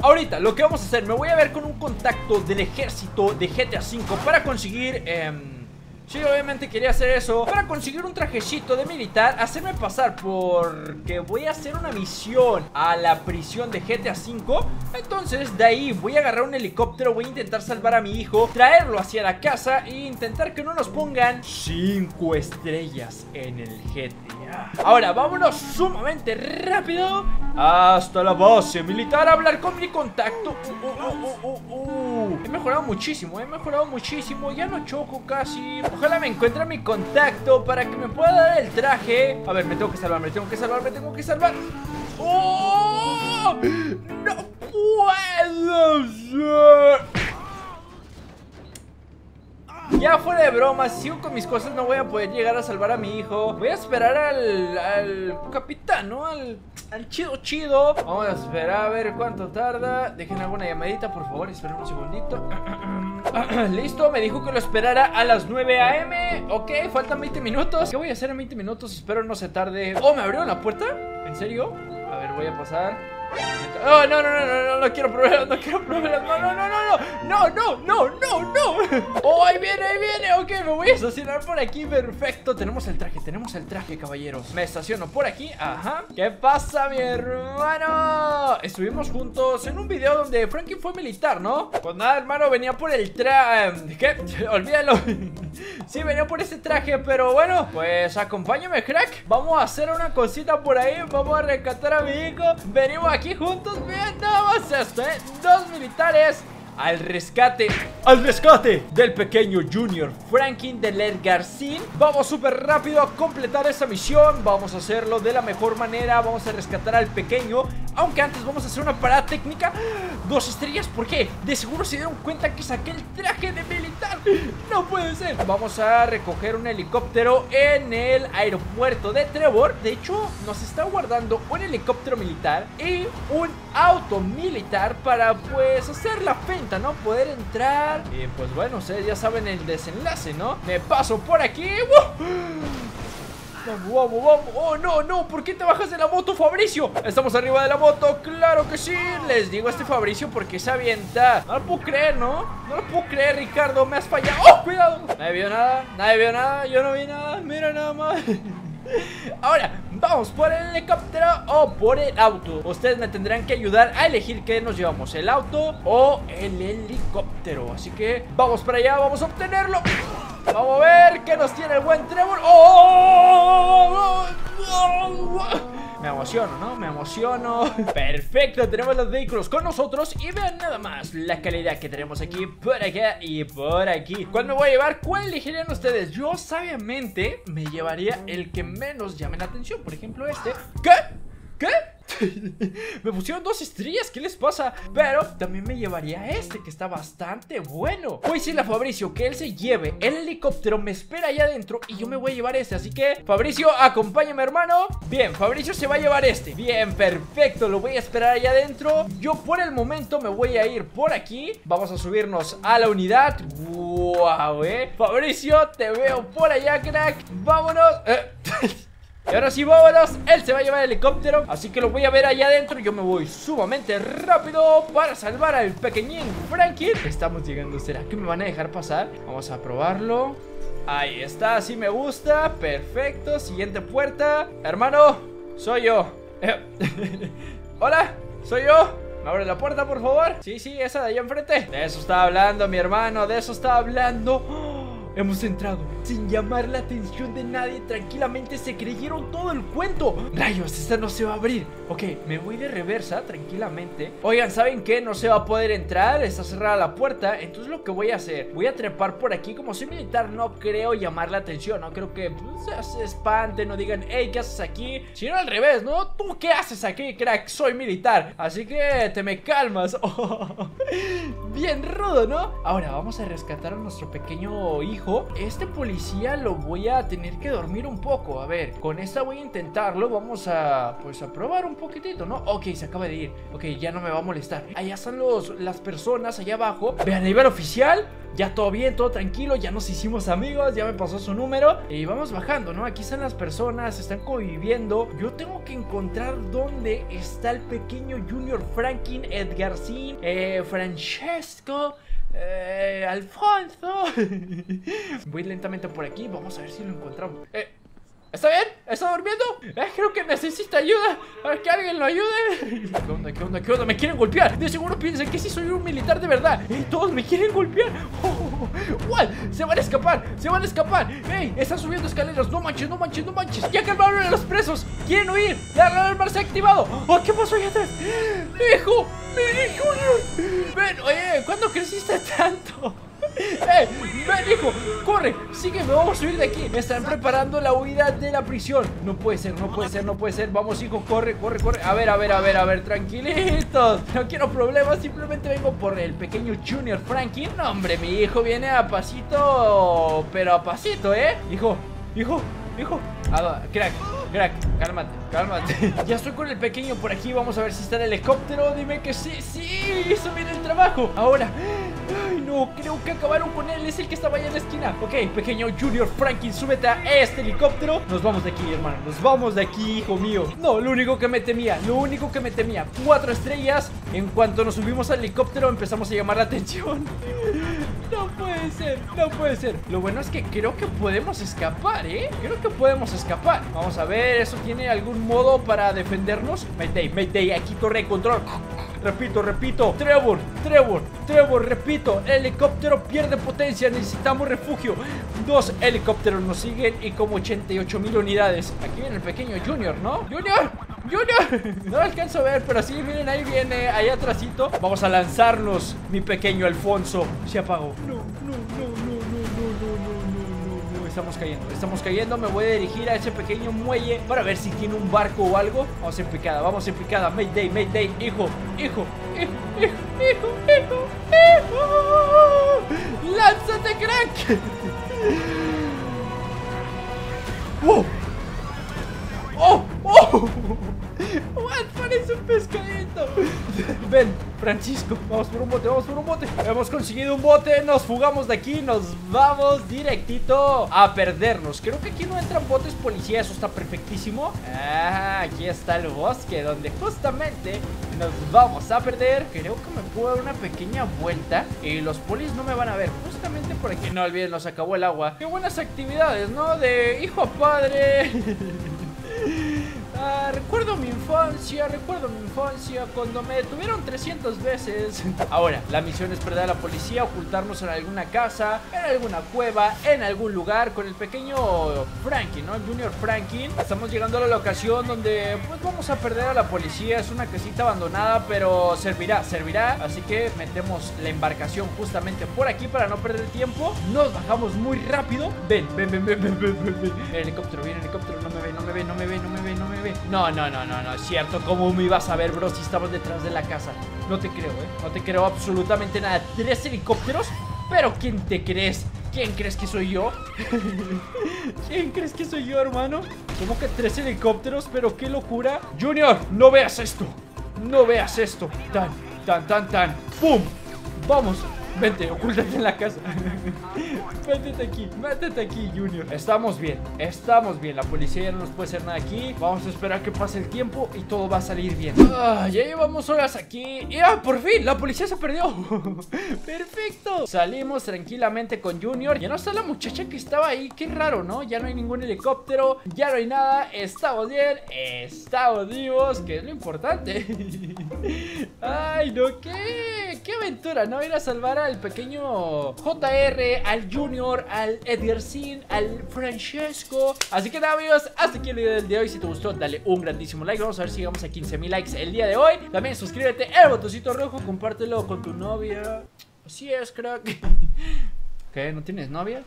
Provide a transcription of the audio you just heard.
Ahorita lo que vamos a hacer, me voy a ver con un contacto del ejército de GTA V para conseguir... Eh, Sí, obviamente quería hacer eso. Para conseguir un trajecito de militar Hacerme pasar porque voy a hacer una misión A la prisión de GTA V Entonces de ahí voy a agarrar un helicóptero Voy a intentar salvar a mi hijo Traerlo hacia la casa E intentar que no nos pongan 5 estrellas en el GTA Ahora vámonos sumamente rápido. Hasta la base militar hablar con mi contacto. Uh, uh, uh, He mejorado muchísimo He mejorado muchísimo Ya no choco casi Ojalá me encuentre mi contacto para que me pueda dar el traje. A ver, me tengo que salvar, me tengo que salvar, me tengo que salvar. ¡Oh! ¡No puedo ser! Ya fuera de broma, si sigo con mis cosas no voy a poder llegar a salvar a mi hijo Voy a esperar al, al capitán, ¿no? Al, al chido chido Vamos a esperar a ver cuánto tarda Dejen alguna llamadita, por favor, esperen un segundito Listo, me dijo que lo esperara a las 9 a.m. Ok, faltan 20 minutos ¿Qué voy a hacer en 20 minutos? Espero no se tarde Oh, ¿me abrieron la puerta? ¿En serio? A ver, voy a pasar Oh, no, no, no, no, no, no quiero problemas, no quiero problemas No, no, no, no, no, no, no, no, no Oh, ahí viene, ahí viene Ok, me voy a estacionar por aquí, perfecto Tenemos el traje, tenemos el traje, caballeros Me estaciono por aquí, ajá ¿Qué pasa, mi hermano? Estuvimos juntos en un video donde Frankie fue militar, ¿no? Pues nada, hermano, venía por el traje ¿Qué? Olvídalo Sí, venía por ese traje, pero bueno Pues acompáñame, crack Vamos a hacer una cosita por ahí Vamos a rescatar a mi hijo Venimos aquí juntos, vean nada más esto, ¿eh? Dos militares al rescate, al rescate del pequeño Junior Franklin de Ler Garcín. Vamos súper rápido a completar esta misión. Vamos a hacerlo de la mejor manera. Vamos a rescatar al pequeño. Aunque antes vamos a hacer una parada técnica. Dos estrellas, ¿por qué? De seguro se dieron cuenta que saqué el traje de militar. No puede ser. Vamos a recoger un helicóptero en el aeropuerto de Trevor. De hecho, nos está guardando un helicóptero militar y un auto militar para pues hacer la ¿no? Poder entrar Y pues bueno, ustedes ya saben el desenlace, ¿no? Me paso por aquí vamos Oh, no, no, ¿por qué te bajas de la moto, Fabricio? Estamos arriba de la moto, claro que sí Les digo a este Fabricio porque se avienta No lo puedo creer, ¿no? No lo puedo creer, Ricardo, me has fallado ¡Oh, cuidado! Nadie vio nada, nadie vio nada Yo no vi nada, mira nada más Ahora, vamos por el helicóptero o por el auto. Ustedes me tendrán que ayudar a elegir qué nos llevamos El auto o el helicóptero. Así que vamos para allá, vamos a obtenerlo. Vamos a ver qué nos tiene el buen Trevor. ¡Oh! Me emociono, ¿no? Me emociono Perfecto, tenemos los vehículos con nosotros Y vean nada más la calidad que tenemos aquí Por acá y por aquí ¿Cuál me voy a llevar? ¿Cuál elegirían ustedes? Yo sabiamente me llevaría el que menos llame la atención Por ejemplo este ¿Qué? ¿Qué? me pusieron dos estrellas, ¿qué les pasa? Pero también me llevaría este, que está bastante bueno. Voy a decirle a Fabricio que él se lleve el helicóptero Me espera allá adentro y yo me voy a llevar este. Así que, Fabricio, acompáñame, hermano. Bien, Fabricio se va a llevar este. Bien, perfecto, lo voy a esperar allá adentro. Yo por el momento me voy a ir por aquí. Vamos a subirnos a la unidad. Wow, eh. Fabricio, te veo por allá, crack. Vámonos. Eh. Y ahora sí, vámonos, él se va a llevar el helicóptero Así que lo voy a ver allá adentro. Yo me voy sumamente rápido para salvar al pequeñín Frankie. Estamos llegando, ¿será que me van a dejar pasar? Vamos a probarlo. Ahí está, así me gusta. Perfecto, siguiente puerta. Hermano, soy yo. Hola, soy yo. ¿Me abre la puerta, por favor? Sí, sí, esa de allá enfrente. De eso estaba hablando, mi hermano De eso estaba hablando. ¡Oh! Hemos entrado sin llamar la atención de nadie Tranquilamente se creyeron todo el cuento Rayos, esta no se va a abrir Ok, me voy de reversa tranquilamente Oigan, ¿saben qué? No se va a poder entrar Está cerrada la puerta Entonces lo que voy a hacer Voy a trepar por aquí Como soy militar no creo llamar la atención No creo que pues, se espanten No digan, hey, ¿qué haces aquí? Sino al revés, ¿no? ¿Tú qué haces aquí, crack? Soy militar Así que te me calmas Bien rudo, ¿no? Ahora vamos a rescatar a nuestro pequeño hijo este policía lo voy a tener que dormir un poco. A ver, con esta voy a intentarlo. Vamos a, pues, a probar un poquitito, ¿no? Ok, se acaba de ir. Ok, ya no me va a molestar. Allá están los, las personas, allá abajo. Vean, ahí va oficial. Ya todo bien, todo tranquilo, ya nos hicimos amigos, ya me pasó su número y vamos bajando, ¿no? Aquí están las personas, están conviviendo. Yo tengo que encontrar dónde está el pequeño Junior Franklin, Edgarcín, eh, Francesco. Eh, Alfonso. Voy lentamente por aquí. Vamos a ver si lo encontramos. Eh, ¿Está bien? ¿Está durmiendo? Eh, creo que necesita ayuda. A ver que alguien lo ayude. ¿Qué onda? ¿Qué onda? ¿Qué onda? Me quieren golpear. De seguro piensan que sí soy un militar de verdad. Y todos me quieren golpear. Oh, Se van a escapar. Se van a escapar. ¡Ey! Están subiendo escaleras. No manches, no manches, no manches. Ya calmaron a los presos. Quieren huir. La alarma se ha activado. Oh, ¿Qué pasó allá atrás? ¡Hijo! ¡Mini Junior! Ven, oye, ¿cuándo creciste tanto? ¡Eh! ¡Ven, hijo! ¡Corre! Sígueme, vamos a subir de aquí Me están preparando la huida de la prisión No puede ser, no puede ser, no puede ser Vamos, hijo, corre, corre, corre A ver, a ver, a ver, a ver, tranquilitos No quiero problemas, simplemente vengo por el pequeño Junior Frankie No, hombre, mi hijo viene a pasito Pero a pasito, ¿eh? Hijo, hijo, hijo ah, Crack, crack, cálmate, cálmate Ya estoy con el pequeño por aquí Vamos a ver si está el helicóptero Dime que sí, sí, hizo bien el trabajo Ahora no, creo que acabaron con él. Es el que estaba allá en la esquina. Ok, pequeño Junior Franklin, súbete a este helicóptero. Nos vamos de aquí, hermano. Nos vamos de aquí, hijo mío. No, lo único que me temía, lo único que me temía. Cuatro estrellas. En cuanto nos subimos al helicóptero, empezamos a llamar la atención. No puede ser, no puede ser. Lo bueno es que creo que podemos escapar, ¿eh? Creo que podemos escapar. Vamos a ver, ¿eso tiene algún modo para defendernos? Mayday, Mayday, aquí torre control. Repito, repito. Trevor, Trevor, Trevor, repito. El helicóptero pierde potencia. Necesitamos refugio. Dos helicópteros nos siguen y como 88 mil unidades. Aquí viene el pequeño Junior, ¿no? ¡Junior! Junior. No lo alcanzo a ver, pero sí, miren, ahí viene, ahí atrásito. Vamos a lanzarnos, mi pequeño Alfonso. Se apagó. No, no, no, no, no, no, no, no, no. Estamos cayendo, estamos cayendo. Me voy a dirigir a ese pequeño muelle para ver si tiene un barco o algo. Vamos en picada, vamos en picada. Mayday, Mayday, hijo, hijo, hijo, hijo, hijo, hijo. hijo. ¡Lánzate, crack! ¡Wow! Ven, Francisco, vamos por un bote, vamos por un bote. Hemos conseguido un bote, nos fugamos de aquí, nos vamos directito a perdernos. Creo que aquí no entran botes policía, eso está perfectísimo. Ah, aquí está el bosque, donde justamente nos vamos a perder. Creo que me puedo dar una pequeña vuelta y los polis no me van a ver. Justamente por aquí. No olviden, nos acabó el agua. Qué buenas actividades, ¿no? De hijo a padre. Recuerdo mi infancia, recuerdo mi infancia cuando me detuvieron 300 veces. Ahora, la misión es perder a la policía, ocultarnos en alguna casa, en alguna cueva, en algún lugar con el pequeño Frankie, ¿no? Junior Frankie. Estamos llegando a la locación donde pues vamos a perder a la policía. Es una casita abandonada, pero servirá, servirá. Así que metemos la embarcación justamente por aquí para no perder tiempo. Nos bajamos muy rápido. Ven, ven, ven, ven, ven, ven, ven. ven. El helicóptero, viene el helicóptero, no me ve, no me ve, no me ve, no me ve, no me ve. No, no, no, no, no, es cierto. ¿Cómo me ibas a ver, bro, si estabas detrás de la casa? No te creo, ¿eh? No te creo absolutamente nada. ¿Tres helicópteros? ¿Pero quién te crees? ¿Quién crees que soy yo? ¿Quién crees que soy yo, hermano? ¿Cómo que tres helicópteros? ¿Pero qué locura? Junior, no veas esto No veas esto Tan, tan, tan, tan ¡Pum! Vamos Vente, ocúltate en la casa. Métete aquí, métete aquí, Junior. Estamos bien, estamos bien. La policía ya no nos puede hacer nada aquí. Vamos a esperar que pase el tiempo y todo va a salir bien. Ah, Ya llevamos horas aquí. Y ah, por fin, la policía se perdió. Perfecto. Salimos tranquilamente con Junior. Ya no está la muchacha que estaba ahí. Qué raro, ¿no? Ya no hay ningún helicóptero. Ya no hay nada. Estamos bien. Estamos vivos Que es lo importante. Ay, no, qué Qué aventura, ¿no? Ir a salvar al pequeño JR, al Junior, al Edgarcín, al Francesco. Así que nada, amigos, hasta aquí el video del día de hoy. Si te gustó, dale un grandísimo like. Vamos a ver si llegamos a 15 mil likes el día de hoy. También suscríbete, el botoncito rojo, compártelo con tu novia. Así es, crack. ¿Qué? ¿No tienes novia?